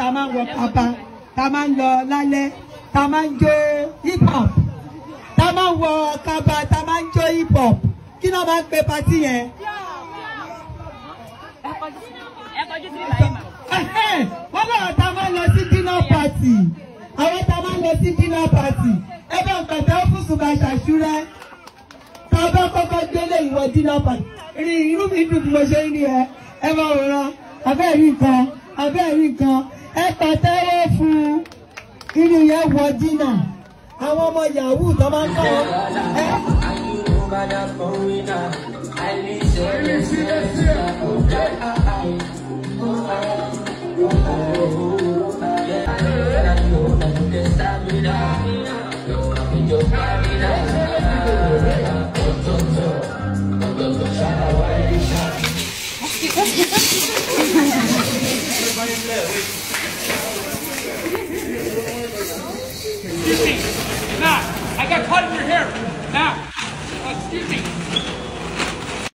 tá a máa ń wọ kaba tá a máa ń lọ lálẹ́ tá a máa ń jó hip hop tá a máa ń wọ kaba tá a máa ń jó hip hop. Kí náà máa ń pe pati yẹn. Wọ́n lọ́wọ́ tá a máa ń lọ sí dinner party. Àwọn tá a máa ń lọ sí dinner party. Ẹ bá ń pàtẹ́ ọ́fíìsì bá ṣàṣúrẹ́. Tá a bá kọ́kọ́ délé ìwọ dinner party. Rí inú mi dùn bí mo ṣe ń rí ẹ. Ẹ máa wòran. Abẹ́ rí nǹkan abẹ́ rí nǹkan ẹ pàtẹ́wọ́ fún inú yẹn wọ dinner àwọn ọmọ yahoo tó máa ń kọ́ ẹ. Excuse me. I got caught in your hair. Now, Excuse me.